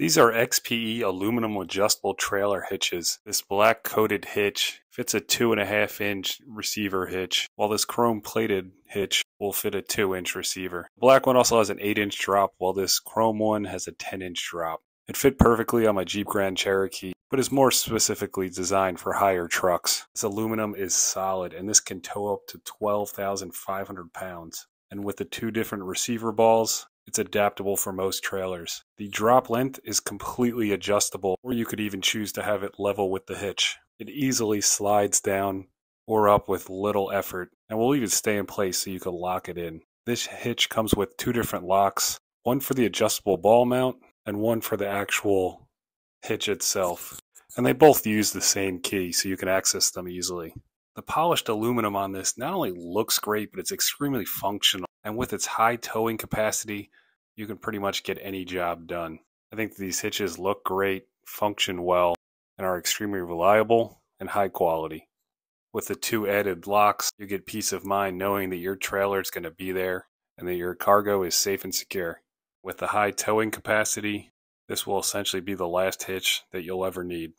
These are XPE aluminum adjustable trailer hitches. This black coated hitch fits a two and a half inch receiver hitch, while this chrome plated hitch will fit a two inch receiver. The black one also has an eight inch drop, while this chrome one has a 10 inch drop. It fit perfectly on my Jeep Grand Cherokee, but is more specifically designed for higher trucks. This aluminum is solid, and this can tow up to 12,500 pounds. And with the two different receiver balls, it's adaptable for most trailers. The drop length is completely adjustable, or you could even choose to have it level with the hitch. It easily slides down or up with little effort, and will even stay in place so you can lock it in. This hitch comes with two different locks, one for the adjustable ball mount and one for the actual hitch itself. And they both use the same key so you can access them easily. The polished aluminum on this not only looks great, but it's extremely functional. And with its high towing capacity, you can pretty much get any job done. I think these hitches look great, function well, and are extremely reliable and high quality. With the two added locks, you get peace of mind knowing that your trailer is going to be there and that your cargo is safe and secure. With the high towing capacity, this will essentially be the last hitch that you'll ever need.